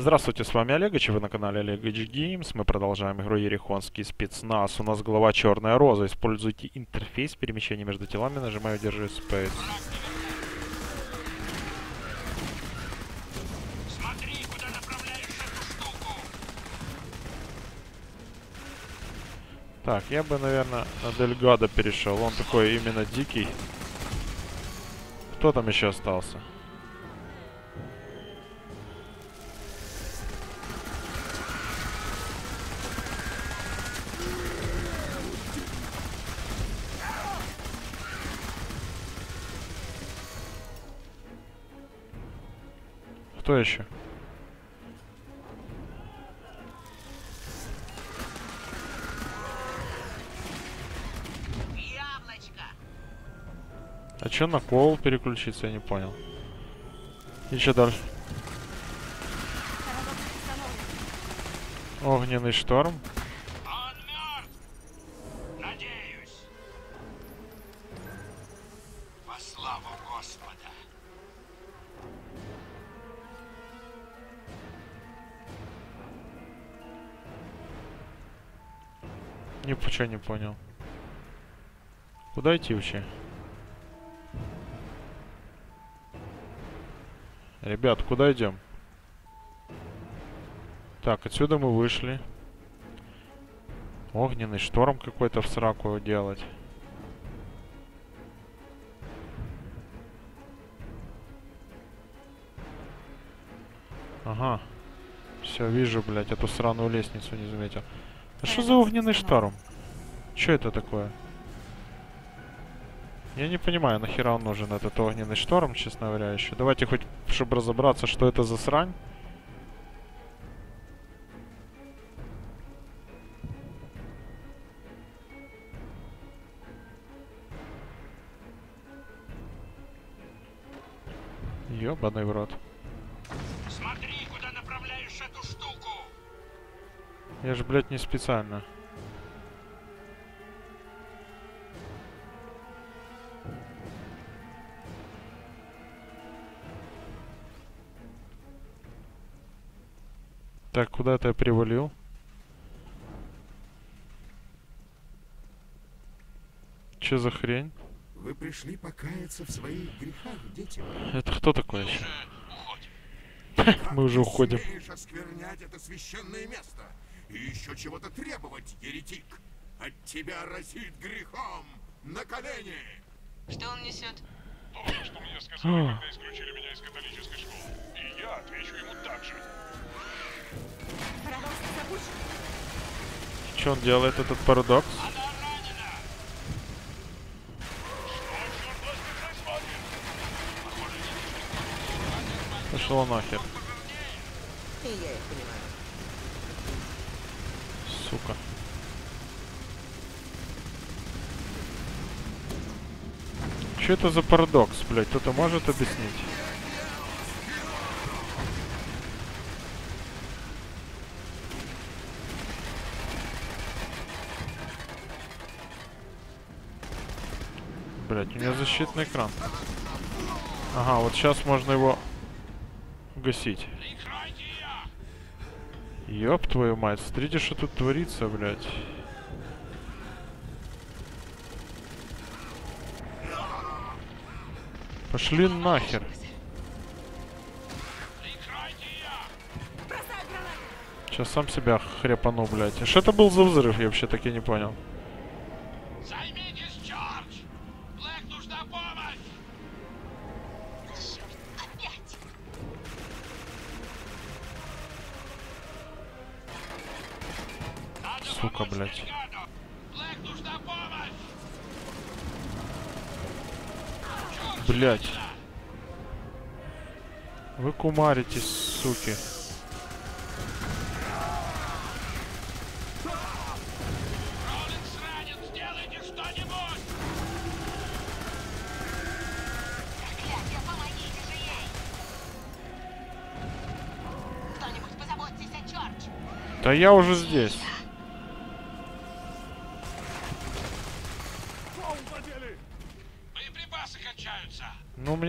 Здравствуйте, с вами Олегович, вы на канале Олегович Games. Мы продолжаем игру Ерехонский спецназ. У нас голова Черная Роза. Используйте интерфейс перемещения между телами, нажимаю держи Space. Смотри! Так, я бы, наверное, на Дельгада перешел. Он такой именно дикий. Кто там еще остался? Кто еще? Яблочко! А чё на кол переключиться, я не понял. И чё дальше? Огненный шторм. Ничего не понял. Куда идти вообще? Ребят, куда идем? Так, отсюда мы вышли. Огненный шторм какой-то в сраку делать. Ага. Все, вижу, блядь, эту сраную лестницу не заметил. А что за огненный шторм? Что это такое? Я не понимаю, нахера он нужен, этот огненный шторм, честно говоря, еще. Давайте хоть, чтобы разобраться, что это за срань. Ёбаный в рот. Смотри, куда направляешь эту штуку! Я же, блядь, не специально. Так, куда это я привалил? Че за хрень? Вы пришли покаяться в своих грехах, дети. Это кто такой еще? Мы уже уходим. Осквернять это священное место и еще чего-то требовать, еретик. От тебя разит грехом на колени. Что он несет? То, что мне сказали, когда исключили меня из католической школы. И я отвечу ему так же. Что он делает, этот парадокс? Пошел нахер. Сука. Что это за парадокс, блядь? Кто-то может объяснить? Блять, у меня защитный экран. Ага, вот сейчас можно его гасить. Ёб твою мать, смотрите, что тут творится, блядь. Пошли нахер. Сейчас сам себя хрепану, блядь. А Что это был за взрыв, я вообще так и не понял. Сука, блядь. Блядь. Вы кумаритесь, суки. Да я уже здесь.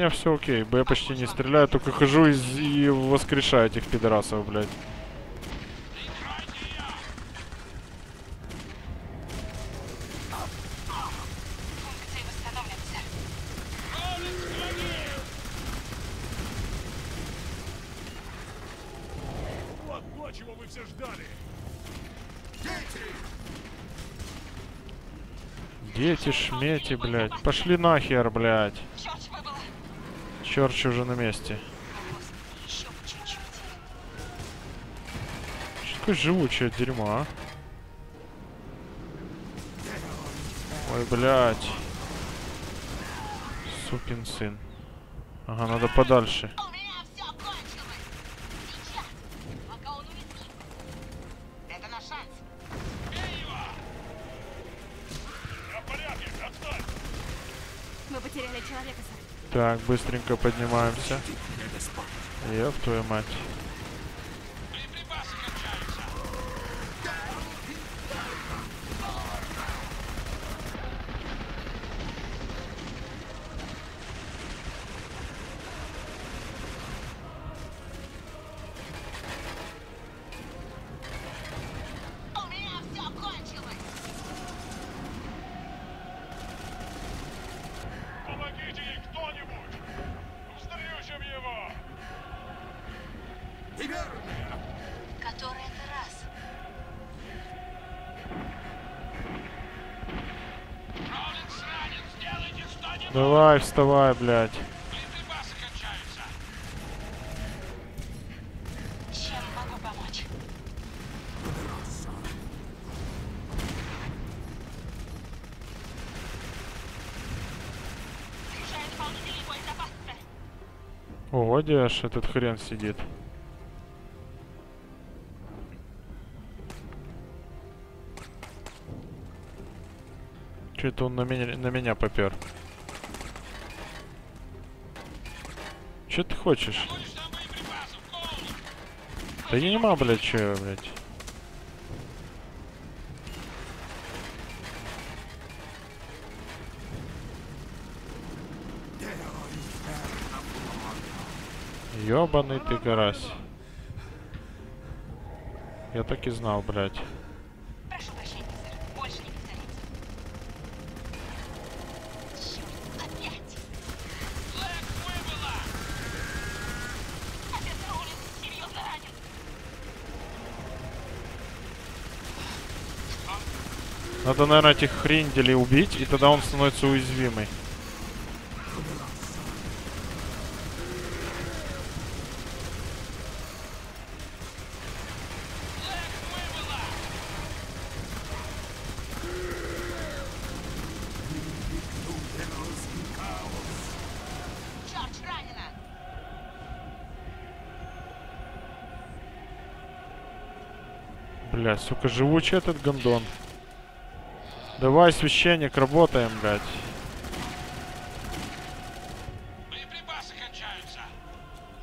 Меня все окей. Б я почти не стреляю, только хожу и, и воскрешаю этих пидорасов, блядь. Функции восстановлены, сэр. Вот то, чего вы все ждали. Дети! Дети, шмети, блядь. Пошли нахер, блядь. Черт. Черч уже на месте. Что такое живучее дерьмо, а? Ой, блядь. Сукин сын. Ага, надо подальше. Так, быстренько поднимаемся. Спать. Ёб твою мать. Боеприпасы кончаются. У меня все кончилось. Помогите ей кто-нибудь. Встречем его. Неверная! Который это раз? Роулинс ранен. Сделайте что-нибудь. Давай, вставай, блядь. Боеприпасы кончаются. Чем могу помочь? Включаю дополнительный боезапас, сэр. О, где ж этот хрен сидит? Это он на меня, на меня попер? Че ты хочешь? Да я не могу, блядь, че, блядь. Ёбаный ты карась. Я так и знал, блядь. Прошу прощения, сэр. Больше не повторится. Черт, опять! Блэк выбыла. Отец Роулинс серьезно ранен. Надо, наверное, этих хренделей убить, и тогда он становится уязвимый. Бля, сука, живучий этот гондон. Давай, священник, работаем, блядь. Боеприпасы кончаются.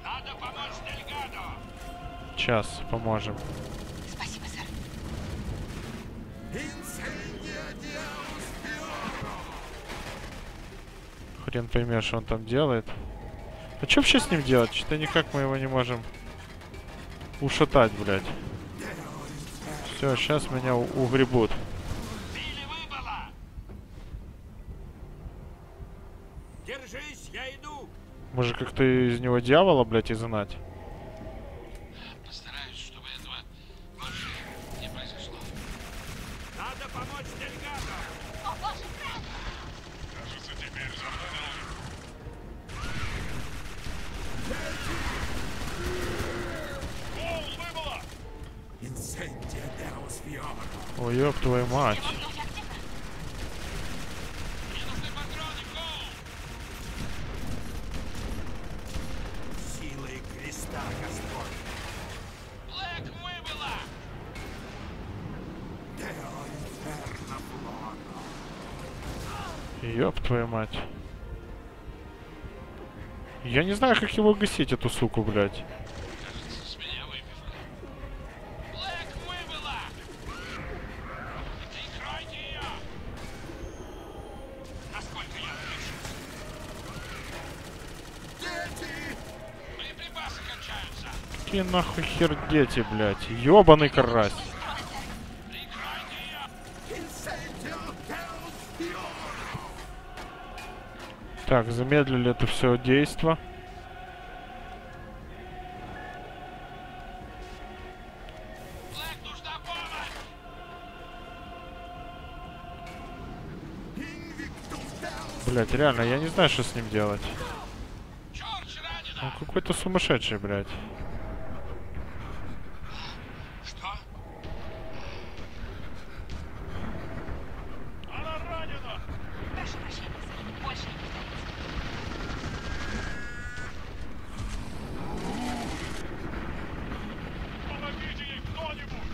Надо помочь Дельгадо. Сейчас, поможем. Спасибо, сэр. Хрен поймешь, что он там делает. А что вообще с ним делать? Что-то никак мы его не можем ушатать, блядь. Все, сейчас меня угребут. Билли выбыла. Держись, я иду! Может, как-то из него дьявола, блядь, изгнать? Постараюсь, чтобы этого больше Я не знаю, как его гасить, эту суку, блядь. Какие нахуй хер дети, блядь? Ёбаный карась. Так, замедлили это все действо. Блять, реально, я не знаю, что с ним делать. Он какой-то сумасшедший, блядь. Что? Она ранена! Прошу прощения, сэр. Больше не повторится. Помогите ей кто-нибудь!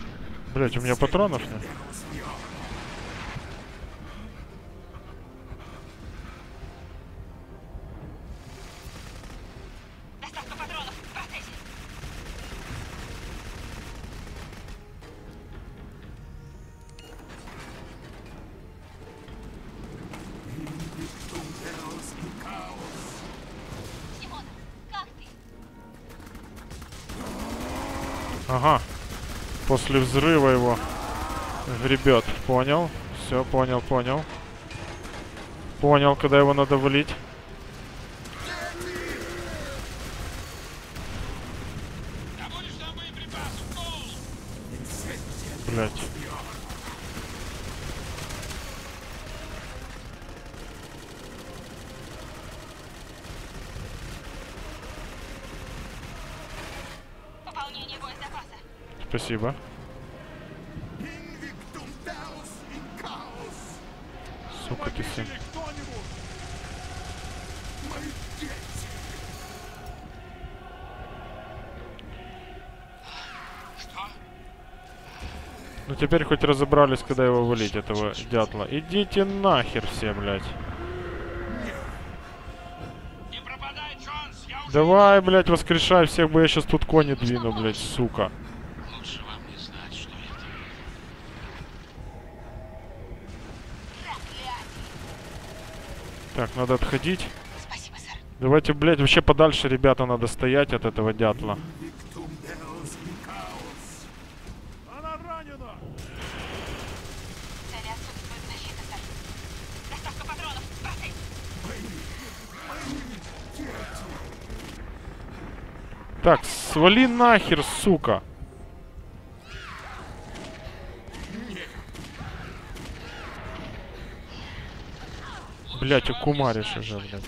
Блять, у меня патронов нет. Ага. После взрыва его гребет. Понял. Все, понял, понял. Понял, когда его надо валить. Спасибо. Сука ты! Что? Ну теперь хоть разобрались, когда его валить, этого дятла. Идите нахер все, блядь. Давай, блядь, воскрешай всех, бы я сейчас тут кони двину, блядь, сука. Лучше вам не знать, что это. Проклятие. Так, надо отходить. Спасибо, сэр. Давайте, блядь, вообще подальше, ребята, надо стоять от этого дятла. Так, свали нахер, сука. Блять, укумаришь уже, блядь.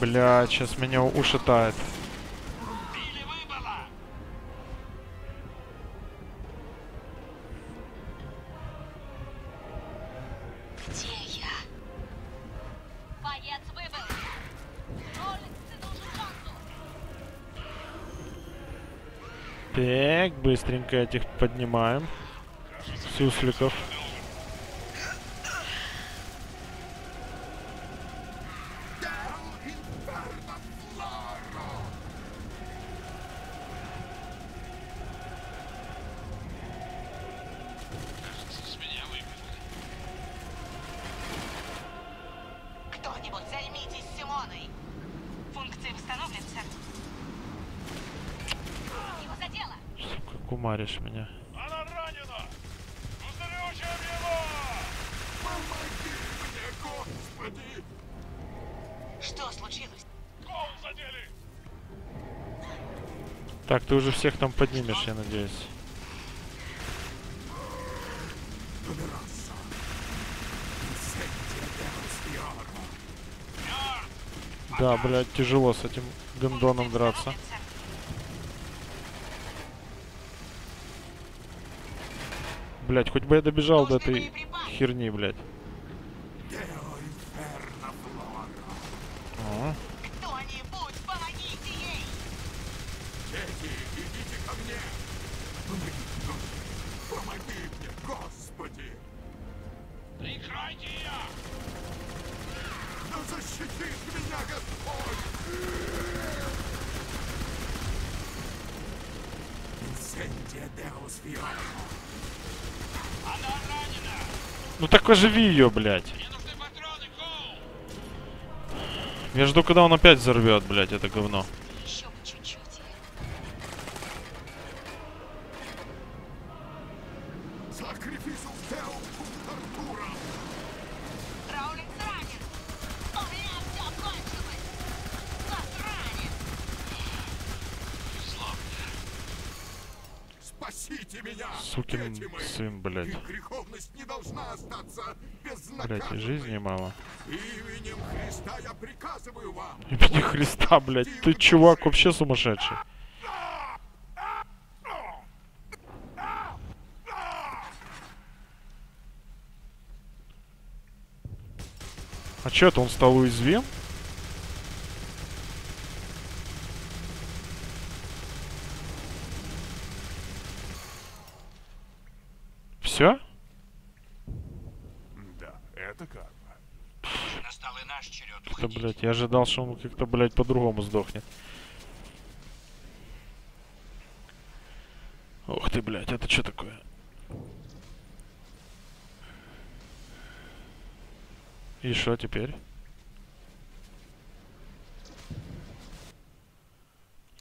Блять, сейчас меня ушатает. Быстренько этих поднимаем. Сусликов. Сука, кумаришь меня. Она ранена! Устарючая его! Помоги мне, Господи! Что случилось? Коул задели! Так, ты уже всех там поднимешь, я надеюсь. Да, блядь, тяжело с этим гондоном драться. Восстановлен, сэр. Блять, хоть бы я добежал до этой херни, блядь. Ну так оживи ее, блядь. Я жду, когда он опять взорвет, блядь, это говно. Спасите меня, Сукин сын, блядь. И греховность не должна остаться Блядь, и жизни мало. Именем Христа я приказываю вам. Имени Христа, блядь. Ты чувак вообще сумасшедший. А чё это, он стал уязвим? Все? Да, это как бы. Уже настал и наш черед Это, уходить. Блядь, я ожидал, что он как-то, блядь, по-другому сдохнет. Ух ты, блядь, это что такое? И что теперь?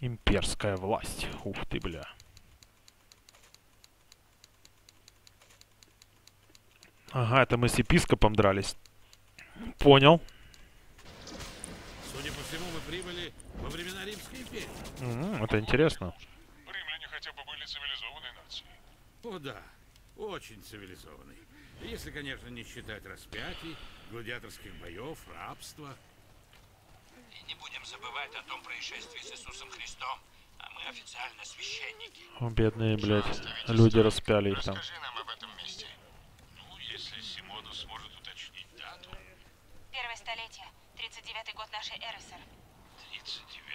Имперская власть. Ух ты, бля. Ага, это мы с епископом дрались. Понял. Прибыли во времена Римской империи. М, это интересно. Римляне хотя бы были цивилизованной нацией. О да, очень цивилизованный. Если, конечно, не считать распятий, гладиаторских боев, рабства. И не будем забывать о том происшествии с Иисусом Христом. А мы официально священники. О, бедные, блядь, люди распяли их там. нам об этом месте. Ну, если Симонус сможет уточнить дату. Первое столетие. 39-й год нашей эры, сэр.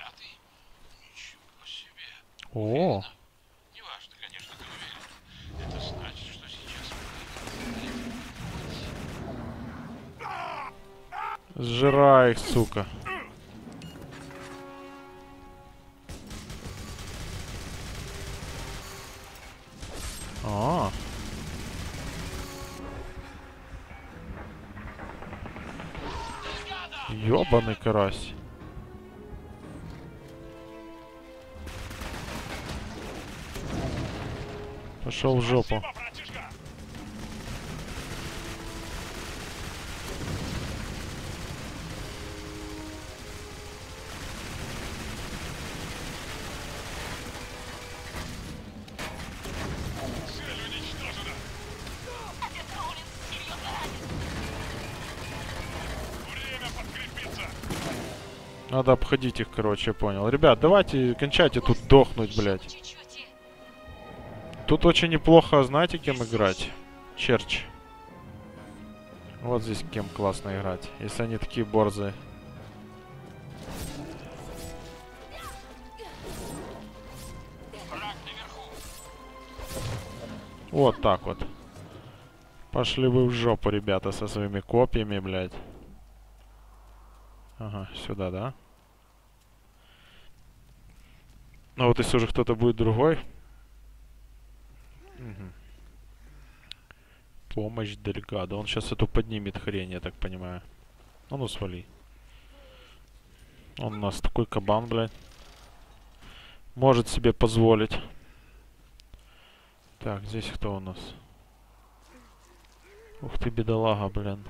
39-й? Ничего себе. О, Неважно, конечно, ты уверен. Это значит, что сейчас сжирай их, сука. А. Ёбаный карась. Пошел в жопу. Надо обходить их, короче, я понял. Ребят, давайте кончайте тут дохнуть, блядь. Тут очень неплохо, знаете, кем играть? Черч. Вот здесь кем классно играть, если они такие борзые. Вот так вот. Пошли вы в жопу, ребята, со своими копьями, блядь. Ага, сюда, да? А вот если уже кто-то будет другой. Помощь Дельгада. Он сейчас эту поднимет хрень, я так понимаю. А ну свали. Он у нас такой кабан, блядь. Может себе позволить. Так, здесь кто у нас? Ух ты, бедолага, блин.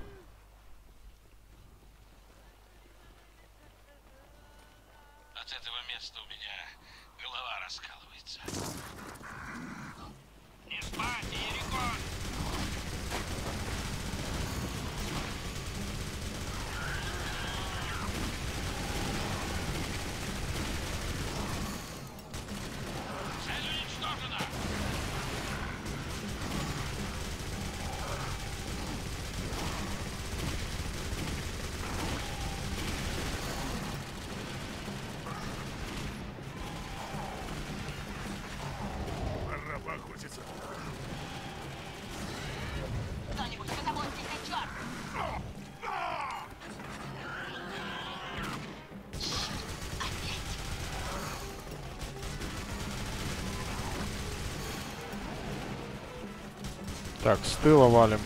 Так, с тыла валим.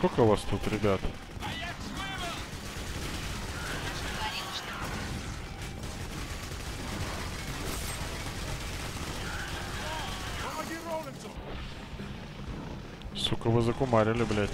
Сколько вас тут, ребят? Сука, вы закумарили, блядь.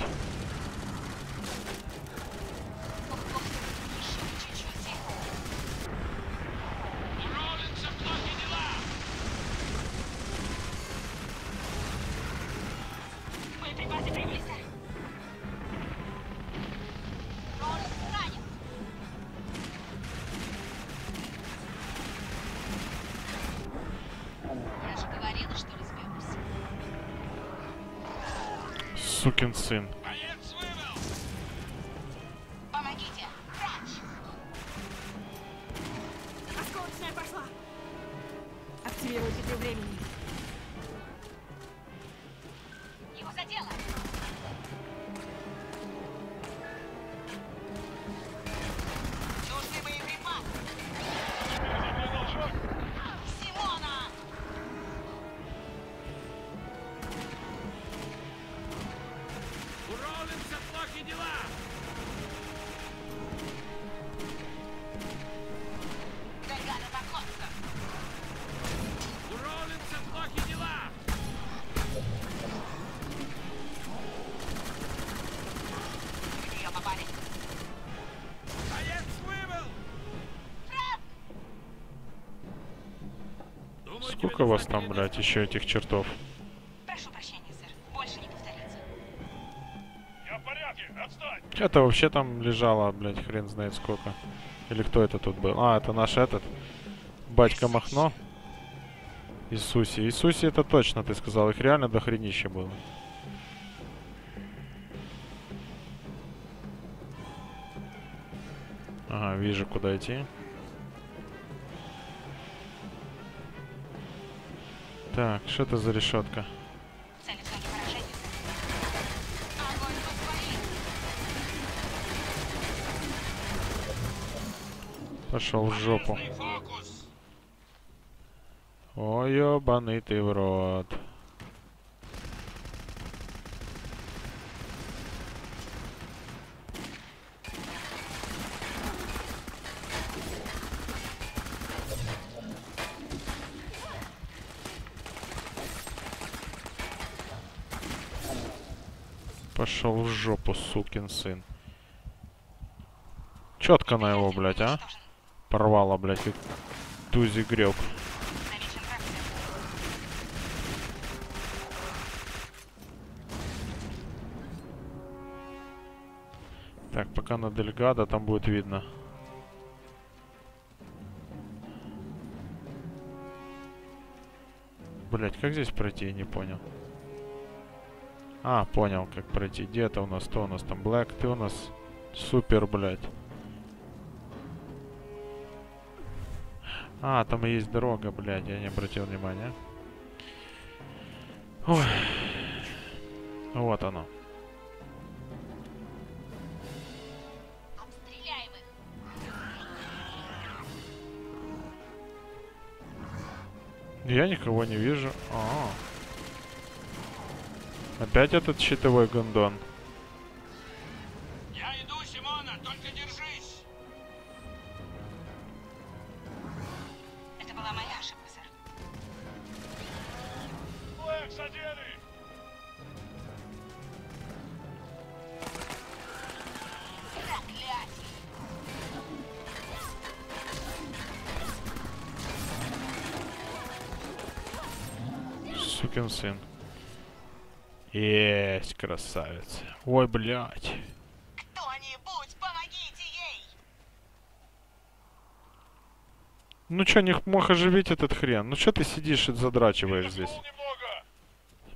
Сколько вас нужна там, блядь, еще этих чертов? Прошу прощения, сэр. Больше не повторится. Я в порядке! Отстань! Это вообще там лежало, блядь, хрен знает сколько. Или кто это тут был? А, это наш этот. Батька Махно. Иисусе. Иисусе это точно, ты сказал. Их реально до хренища было. Ага, вижу, куда идти. Так, что это за решетка? Пошел в жопу. Ой, ебаный ты в рот. Пошел в жопу, сукин сын. Четко на его, блядь, а? Порвало, блядь, как тузи греб. Так, пока на Дельгадо, там будет видно. Блять, как здесь пройти, я не понял. А, понял, как пройти. Где это у нас? Кто у нас там? Блэк, ты у нас супер, блядь. А, там и есть дорога, блядь, я не обратил внимания. Ой. Вот оно. Я никого не вижу. А. Опять этот щитовой гондон. Я только держись! Это была моя ошибка, сэр. Флэк, задели! Проклятие! Сукин сын. Есть, красавец. Ой, блядь. Кто-нибудь, помогите ей! Ну чё, не мог оживить этот хрен? Ну чё ты сидишь и задрачиваешь здесь? Немного!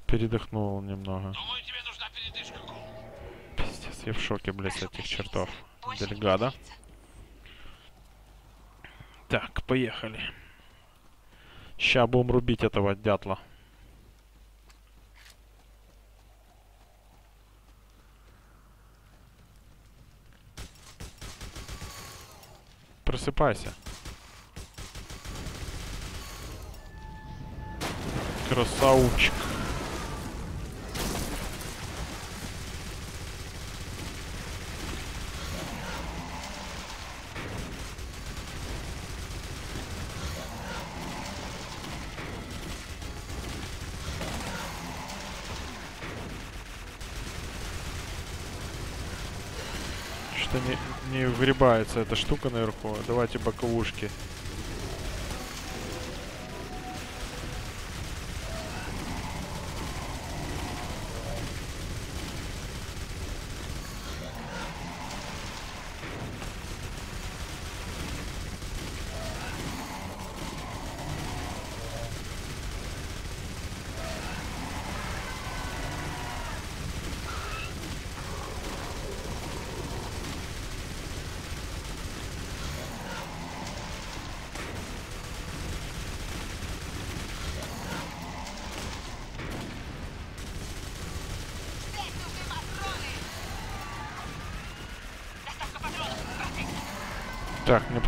Передохнул немного. Думаю, тебе нужна передышка, Кол. Пиздец, я в шоке, блядь, Прошу этих чертов. Дельгада. Так, поехали. Ща будем рубить этого дятла. Просыпайся. Красавчик. Не, не вгребается эта штука наверху. Давайте боковушки.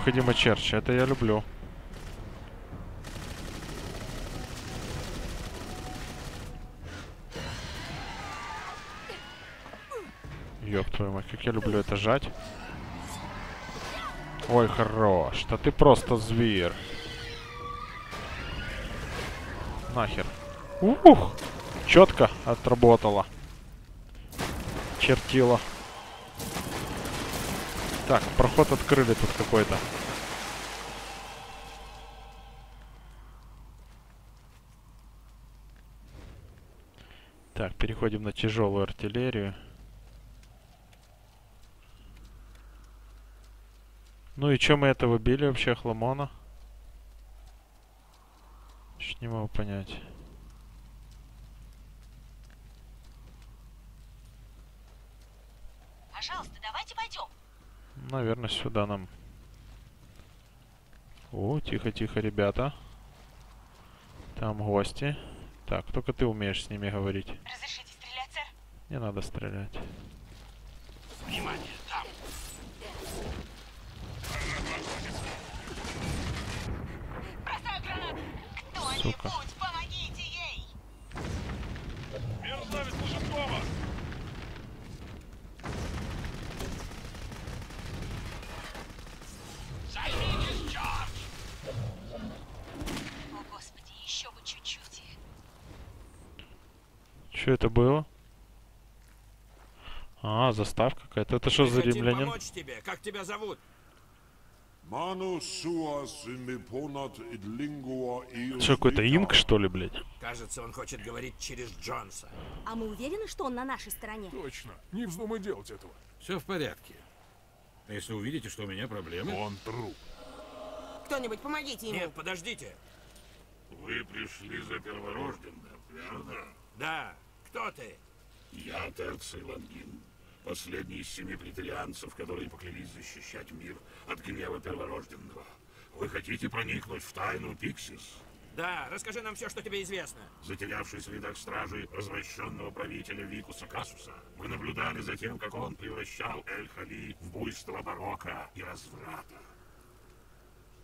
Необходимо черчи. Это я люблю. Ёб твою мать, как я люблю это жать. Ой, хорош. Да ты просто зверь. Нахер. Ух! Четко отработала. Чертила. Так, проход открыли тут какой-то. Так, переходим на тяжелую артиллерию. Ну и чё мы этого били вообще, Хламона? Чуть не могу понять. Пожалуйста, давайте пойдем. Наверное, сюда нам. О, тихо-тихо, ребята. Там гости. Так, только ты умеешь с ними говорить. Разрешите стрелять, сэр? Не надо стрелять. Внимание, там! Бросаю гранату! Сука. Что это было? А, заставка какая-то. Это что за римлянин? помочь тебе. Как тебя зовут? Что, какой-то инк, что ли, блядь? Кажется, он хочет говорить через Джонса. А мы уверены, что он на нашей стороне? Точно. Не вздумай делать этого. Все в порядке. А Если увидите, что у меня проблемы, Он труп. Кто-нибудь, помогите ему. Нет, подождите. Вы пришли за перворожденным, верно? Да, кто ты? Я Терций Лангин, последний из семи претарианцев, которые поклялись защищать мир от гнева перворожденного. Вы хотите проникнуть в тайну Пиксис? Да, расскажи нам все, что тебе известно. Затерявшись в рядах стражей развращенного правителя Викуса Касуса, мы наблюдали за тем, как он превращал Эль-Хали в буйство барокко и разврата.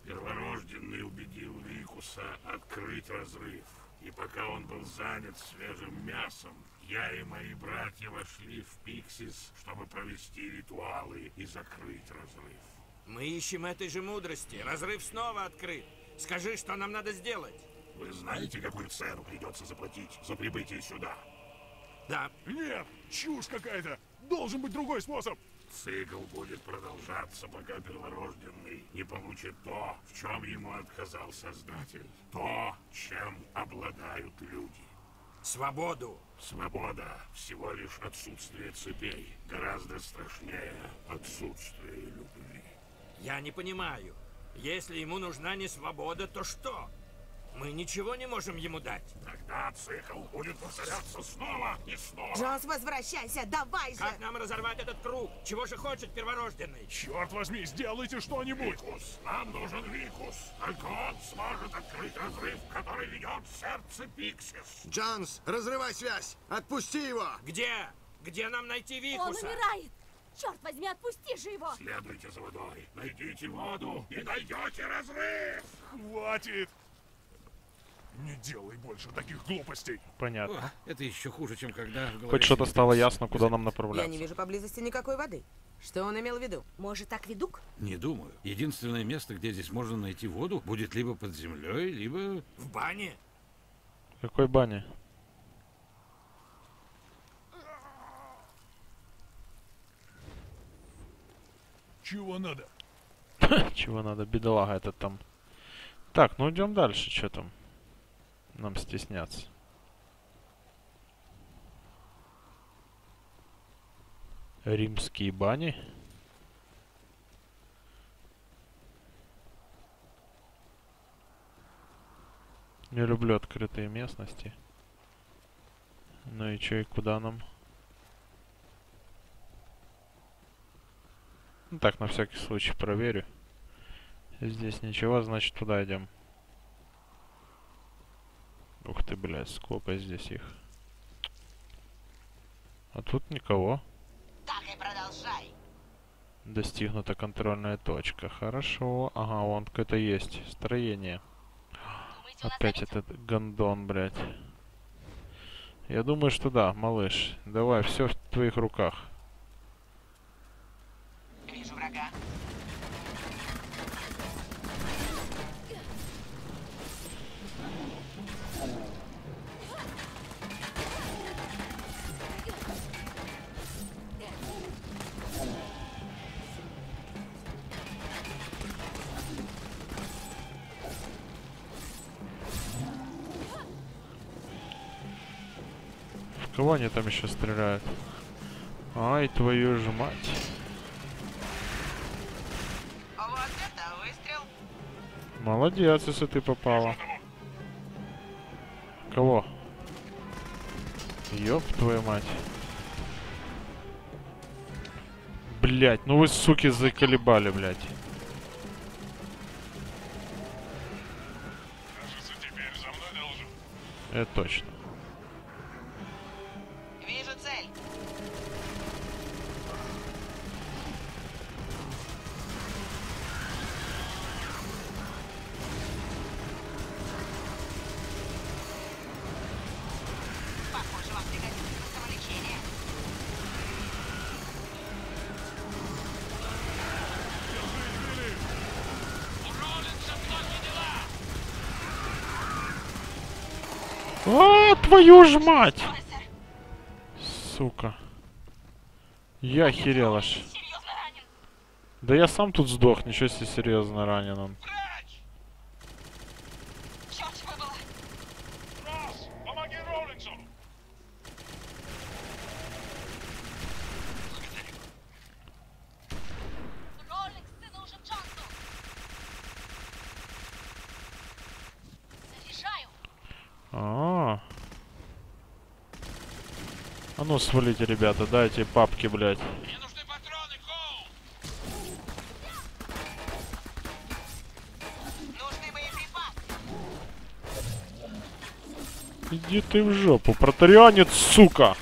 Перворожденный убедил Викуса открыть разрыв. И пока он был занят свежим мясом, я и мои братья вошли в Пиксис, чтобы провести ритуалы и закрыть разрыв. Мы ищем этой же мудрости. Разрыв снова открыт. Скажи, что нам надо сделать. Вы знаете, какую цену придется заплатить за прибытие сюда? Да, Нет, чушь какая-то. Должен быть другой способ. Цикл будет продолжаться, пока перворожденный не получит то, в чем ему отказал Создатель. То, чем обладают люди. свободу. Свобода — всего лишь отсутствие цепей. Гораздо страшнее отсутствие любви. Я не понимаю. Если ему нужна не свобода, то что? Мы ничего не можем ему дать. Тогда цикл будет повторяться снова и снова. Джонс, возвращайся, давай же! Как нам разорвать этот круг? Чего же хочет перворожденный? Черт возьми, сделайте что-нибудь. Викус, нам нужен Викус. Только он сможет открыть разрыв, который ведет в сердце Пиксис. Джонс, разрывай связь! Отпусти его! Где? Где нам найти Он Викуса? умирает! Черт возьми, отпусти же его! Следуйте за водой, найдите воду и найдете разрыв. Хватит. Не делай больше таких глупостей. Понятно. О, это еще хуже, чем когда в Хоть что-то стало ясно, куда нам Я направляться. не вижу поблизости никакой воды. Что он имел в виду? Может, так ведук? Не думаю. Единственное место, где здесь можно найти воду, будет либо под землей, либо... В бане? Какой бани? Чего надо? Чего надо, бедолага этот там. Так, ну идем дальше, что там? Нам стесняться. Римские бани? Не люблю открытые местности. Ну и чё, и куда нам? Ну так, на всякий случай проверю. Здесь ничего, значит туда идем. Ух ты, блядь, сколько здесь их. А тут никого. Так и продолжай. Достигнута контрольная точка. Хорошо. Ага, вон какое-то есть строение. Думаете, Опять этот гондон, блядь. Я думаю, что да, малыш. Давай, все в твоих руках. Вижу врага. Кого они там еще стреляют? Ай, твою же мать. Вот это выстрел. Молодец, если ты попала. Кого? Ёб твою мать. Блять, ну вы, суки, заколебали. Кажется, должен. Это точно. Твою ж мать! Сука. Я охерел аж. Да я сам тут сдох, ничего себе серьезно ранен он. Черт выбыло. Раз, помоги Роллинсону. Роликс, ты нужен Джонсу. Заряжаю. А, а ну свалите, ребята, дайте папки, блядь. Мне нужны патроны, Коул! Иди ты в жопу, протарианец, сука!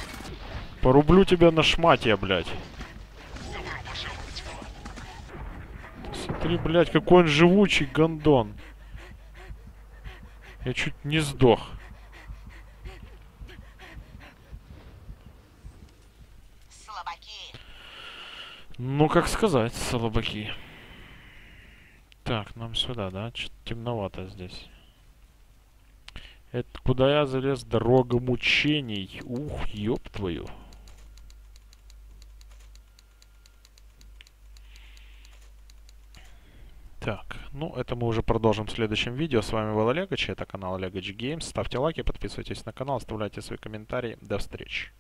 Порублю тебя на шмате, блядь. Смотри, блядь, какой он живучий гондон. Я чуть не сдох. Ну, как сказать, слабаки. Так, нам сюда, да? Что-то темновато здесь. Это куда я залез? Дорога мучений. Ух, ёб твою. Так, ну это мы уже продолжим в следующем видео. С вами был Олегович, это канал Олегович Games. Ставьте лайки, подписывайтесь на канал, оставляйте свои комментарии. До встречи.